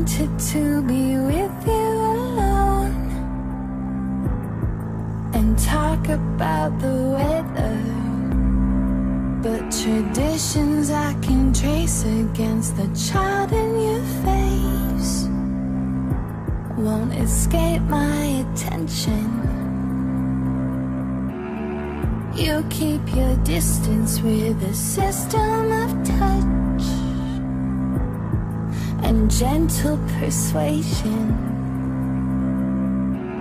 wanted to be with you alone and talk about the weather. But traditions I can trace against the child in your face won't escape my attention. You keep your distance with a system of touch and gentle persuasion.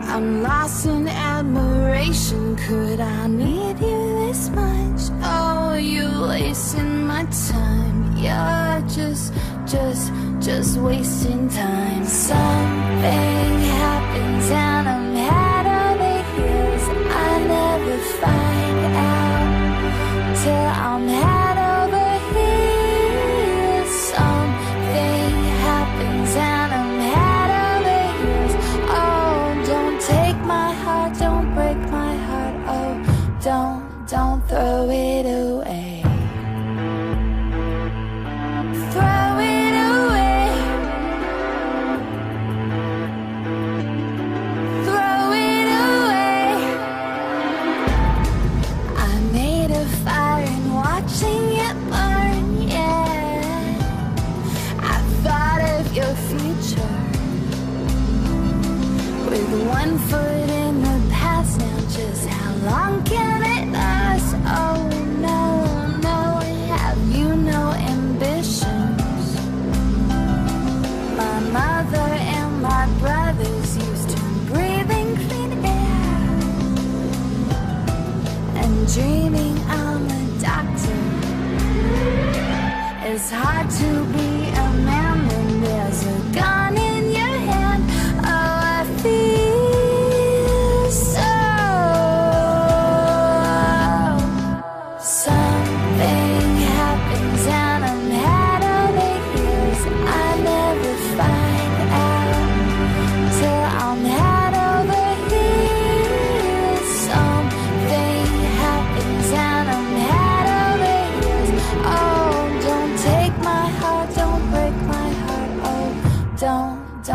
I'm lost in admiration. Could I need you this much? Oh, you're wasting my time. You're just, just, just wasting time. Something happens and I'm head over heels. I never find out till I'm throw it away. Dreaming I'm a doctor. It's hard to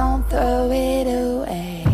don't throw it away.